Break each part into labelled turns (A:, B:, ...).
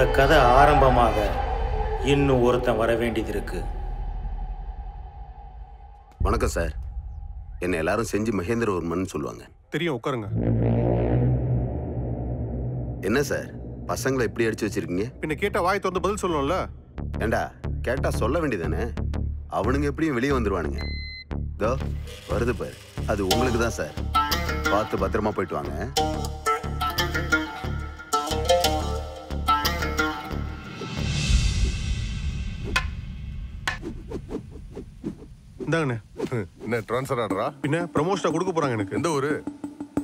A: இந்த கதை ஆரம்பமாக இன்னும் ஒருத்தன் வர வேண்டியது இருக்கு
B: வணக்கம் சார். என்னை எல்லாரும் செஞ்சு மகேந்திரவர்மன் சொல்லுவாங்க.
C: தெரியும் உட்காருங்க.
B: என்ன சார்? பசங்களை இப்படி அடிச்சு வச்சிருக்கீங்க?
C: பின்ன கேட்டா வாய் திறந்து பதில் சொல்லணும்ல?
B: ஏண்டா கேட்டா சொல்ல வேண்டியதானே அவனுங்க எப்படியும் வெளியே வந்துருவானுங்க. இதோ வருது பாரு. அது உங்களுக்கு தான் சார். பார்த்து பத்திரமா போயிட்டு வாங்க.
C: இந்தாங்கண்ணே.
D: என்ன ட்ரான்ஸ்ஃபர் ஆடுறா
C: பின்ன ப்ரமோஷனா கொடுக்க போறாங்க எனக்கு.
D: எந்த ஊரு?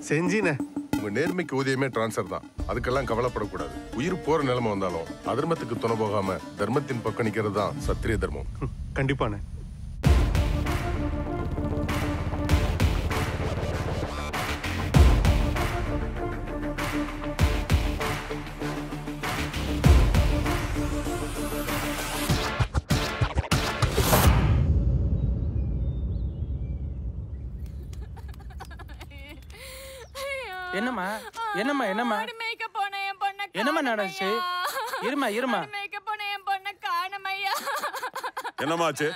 C: செஞ்சினே
D: உங்க நேர்மைக்கு ஊதியமே ட்ரான்ஸ்ஃபர் தான். அதுக்கெல்லாம் கவலைப்படக்கூடாது. உயிர் போற நிலைமை வந்தாலும் அதர்மத்துக்கு துணை போகாம தர்மத்தின் பக்கம் நிக்கிறது தான் சத்திரிய தர்மம்.
C: கண்டிப்பாண்ணே.
E: என்னம்மா? என்னம்மா என்னம்மா?
F: மேய்க்க போன என் பொண்ணை
E: என்னம்மா நடந்துச்சு? இருமா இருமா.
F: மேய்க்க போன என் பொண்ணை காணுமையா?
G: என்னமாச்சு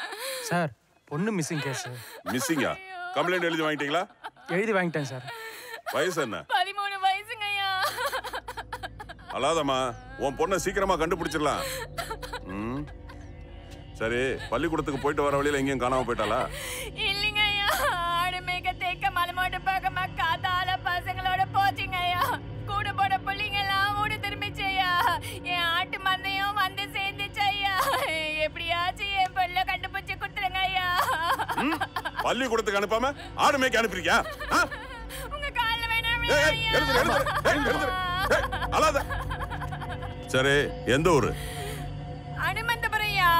E: சார் பொண்ணு மிஸ்ஸிங் கேஸ்
G: மிஸ்ஸிங்கா கம்ப்ளைண்ட் எழுதி வாங்கிட்டீங்களா?
E: எழுதி வாங்கிட்டேன் சார்.
G: வயசு என்ன?
F: பதிமூணு வயசுங்கய்யா.
G: அல்லாதம்மா உன் பொண்ணை சீக்கிரமா கண்டுபிடிச்சிடலாம். ம்? சரி பள்ளிக்கூடத்துக்கு போயிட்டு வர வழியில எங்கேயும் காணாம போயிட்டாளா? பள்ளிக்கூடத்துக்கு அனுப்பாம ஆடு மேய்க்க அனுப்பிருக்கியா அழாத. சரி எந்த ஊரு?
F: அனுமந்தபுரம் ஐயா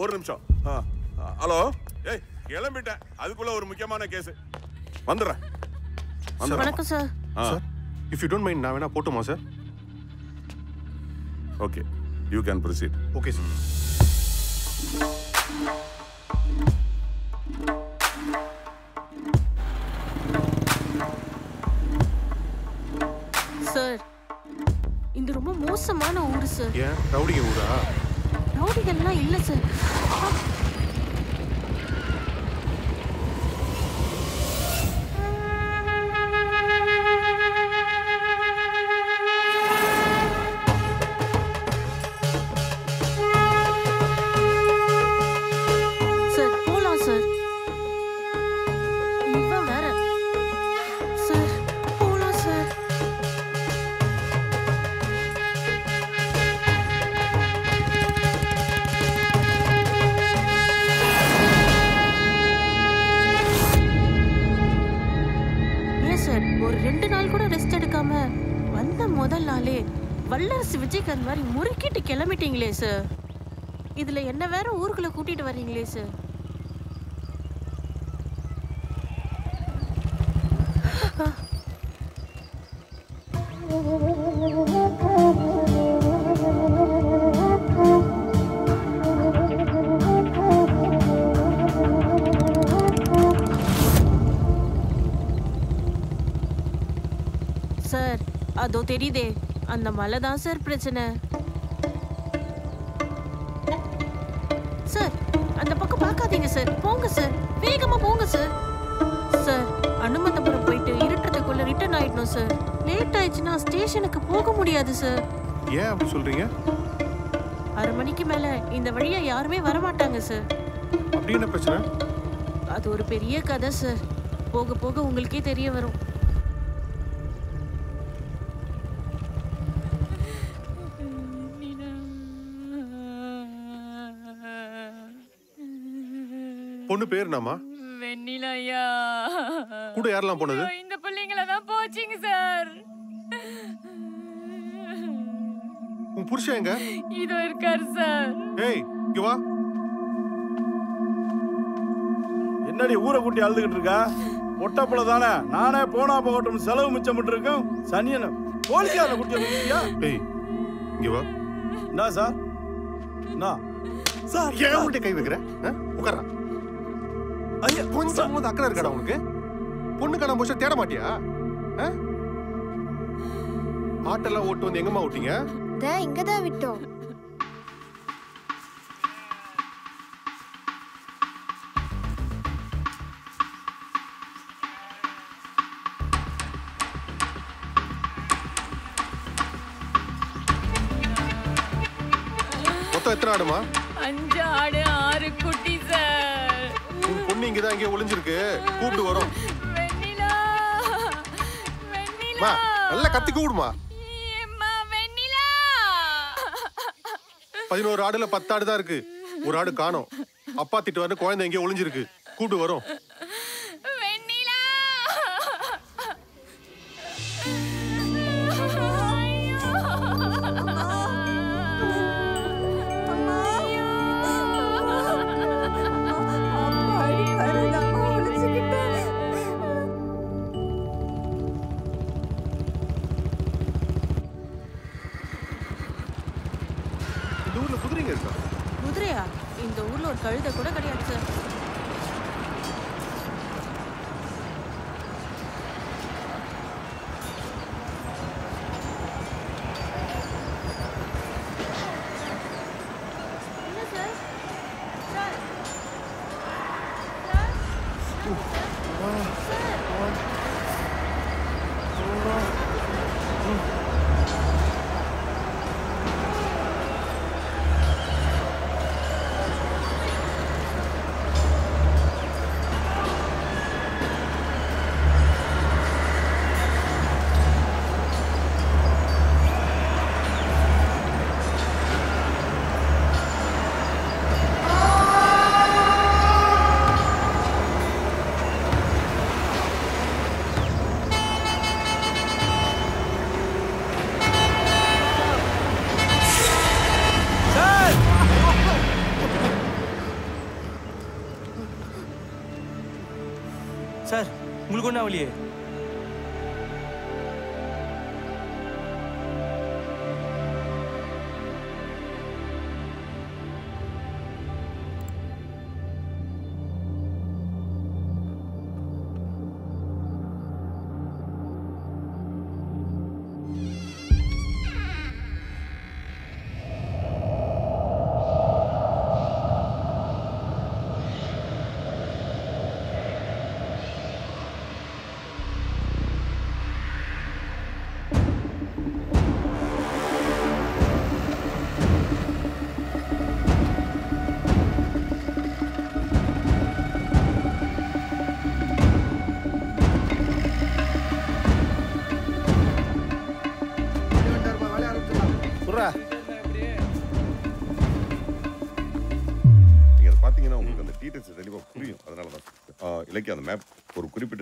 G: ஒரு நிமிஷம். ஹலோ? கிளம்பிட்டேன். அதுக்குள்ள ஒரு முக்கியமான கேஸ். வந்துடுறேன். வந்துடுறேன்.
H: வணக்கம் sir
G: ah.
C: Sir if you don't mind நான் வேணா போட்டுமா sir
G: okay you can proceed
C: okay sir
H: sir இது ரொம்ப மோசமான ஊர் சார்
C: ஏன்? ரவுடிங்க ஊரா?
H: ரவுடிகள்லாம் இல்ல சார் அந்த மாதிரி முறுக்கிட்டு கிளம்பிட்டீங்களே சார் இதில் என்ன வேற ஊருக்குள்ளே கூட்டிட்டு வர்றீங்களே சார் சார் அதோ தெரியுதே. அந்த மலை தான் சார் பிரச்சனை. சார் அந்த பக்கம் பார்க்காதீங்க சார். போங்க சார். வேகமா போங்க சார். சார் அனுமந்தபுரம் போயிட்டு இருட்டுறதுக்குள்ள ரிட்டர்ன் ஆயிடணும் சார். லேட் ஆயிடுச்சுன்னா ஸ்டேஷனுக்கு போக முடியாது சார்.
C: ஏன் அப்படி சொல்றீங்க?
H: அரை மணிக்கு மேல இந்த வழியா யாருமே வரமாட்டாங்க சார்.
C: அப்படி என்ன பிரச்சனை?
H: அது ஒரு பெரிய கதை சார். போக போக உங்களுக்கே தெரிய வரும்.
C: பொண்ணு பேர் என்னம்மா?
F: வெண்ணிலா ஐயா
C: கூட யாரெல்லாம் போனது?
F: இந்த பிள்ளைங்கள தான் போச்சுங்க சார்.
C: உன் புருஷன் எங்க?
F: இதோ இருக்காரு சார்.
C: ஏய் இங்க வா.
I: என்னடி ஊரை கூட்டி அழுதுகிட்டு இருக்கா? ஒட்டப்புல தானே? நானே போனா போகட்டும் செலவு மிச்சம் இருக்கோம் சனியன கூட்டி வந்துருக்கியா
C: ஏய் இங்க வா.
I: என்ன சார்? என்ன? சார்
C: ஏன் உன்கிட்ட கை வைக்கிற? ஆ?
I: ஐயா
C: கொஞ்சம் வந்து அக்கறை இருக்காடா உனக்கு? பொண்ணு காணாம போச்சா தேட மாட்டியா? ஆட்டெல்லாம் ஓட்டு வந்து எங்கம்மா ஓட்டிங்க
J: இங்க தான் விட்டோம்.
C: மொத்தம் எத்தனை ஆடுமா?
F: அஞ்சு ஆடு.
C: இங்கதான் இங்கே ஒளிஞ்சிருக்கு. கூப்பிட்டு வரும். நல்லா கத்தி
F: வெண்ணிலா.
C: பதினோரு ஆடுல பத்து ஆடு தான் இருக்கு. ஒரு ஆடு காணோம். அப்பா திட்டு வந்து குழந்தை எங்கேயோ ஒளிஞ்சிருக்கு. கூப்பிட்டு வரும்.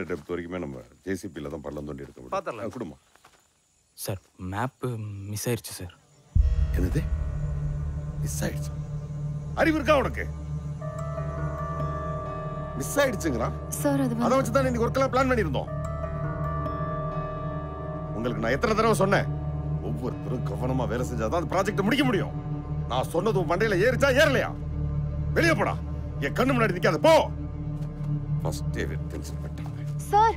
K: குறிப்பிட்ட டெப்த் வரைக்குமே நம்ம ஜேசிபியில் தான் பள்ளம் தோண்டி எடுக்க முடியும். குடும்பம்
E: சார் மேப்பு மிஸ் ஆயிருச்சு சார்.
K: என்னது? மிஸ் ஆயிடுச்சு அறிவு இருக்கா உனக்கு? மிஸ் ஆயிடுச்சுங்களா
J: சார் அது
K: அதை வச்சு தான் இன்னைக்கு ஒர்க்கெல்லாம் பிளான் பண்ணியிருந்தோம். உங்களுக்கு நான் எத்தனை தடவை சொன்னேன்? ஒவ்வொருத்தரும் கவனமா வேலை செஞ்சாதான் அந்த ப்ராஜெக்ட் முடிக்க முடியும். நான் சொன்னது உன் மண்டையில ஏறிச்சா ஏறலையா? வெளியே போடா. என் கண்ணு முன்னாடி நிக்காத போ. ஃபர்ஸ்ட் டே டென்ஷன் பண்ணிட்டாங்க
J: சார்.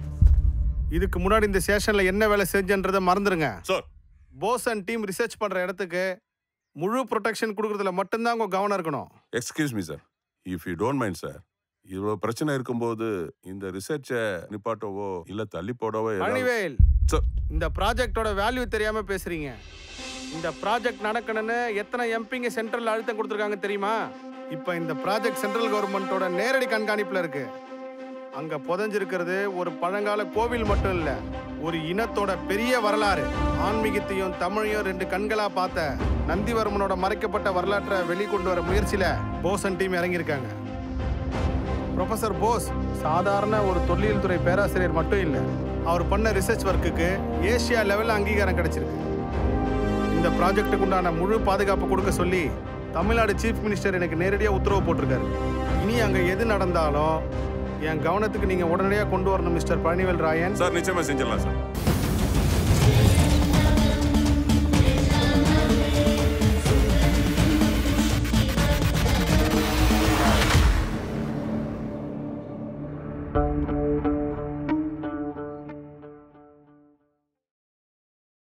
I: இதுக்கு முன்னாடி இந்த ஸ்டேஷன்ல என்ன வேலை செஞ்சன்றதை மறந்துருங்க.
K: Sir.
I: Bose and team research பண்ற இடத்துக்கு முழு ப்ரொடெக்ஷன் கொடுக்கறதுல மட்டும்தான் உங்க கவனம் இருக்கணும்.
G: Excuse me sir if you don't mind sir இவ்வளோ பிரச்சனை இருக்கும்போது இந்த ரிசர்ச்சை நிப்பாட்டவோ இல்லை தள்ளி போடவோ
I: மணிவேல் இந்த ப்ராஜெக்டோட வேல்யூ தெரியாம பேசுறீங்க.
L: இந்த ப்ராஜெக்ட் நடக்கணும்னு எத்தனை எம்பிங்க சென்ட்ரல் அழுத்தம் கொடுத்துருக்காங்க தெரியுமா? இப்போ இந்த ப்ராஜெக்ட் சென்ட்ரல் கவர்மெண்ட்டோட நேரடி கண்காணிப்பில் இருக்கு. அங்க புதஞ்சிருக்கிறது ஒரு பழங்கால கோவில் மட்டும் இல்ல ஒரு இனத்தோட பெரிய வரலாறு. ஆன்மீகத்தையும் தமிழையும் ரெண்டு கண்களா பார்த்த நந்திவர்மனோட மறைக்கப்பட்ட வரலாற்றை வெளிக்கொண்டு வர முயற்சியில போசன் டீம் இறங்கியிருக்காங்க. ப்ரொஃபசர் போஸ் சாதாரண ஒரு தொல்லியல் துறை பேராசிரியர் மட்டும் இல்லை அவர் பண்ண ரிசர்ச் ஒர்க்குக்கு ஏசியா லெவலில் அங்கீகாரம் கிடைச்சிருக்கு. இந்த ப்ராஜெக்ட்டுக்கு உண்டான முழு பாதுகாப்பு கொடுக்க சொல்லி தமிழ்நாடு சீஃப் மினிஸ்டர் எனக்கு நேரடியாக உத்தரவு போட்டிருக்காரு. இனி அங்கே எது நடந்தாலும் என் கவனத்துக்கு நீங்கள் உடனடியாக கொண்டு வரணும் மிஸ்டர் பழனிவேல் ராயன்.
G: சார் நிச்சயமா செஞ்சிடலாம் சார்.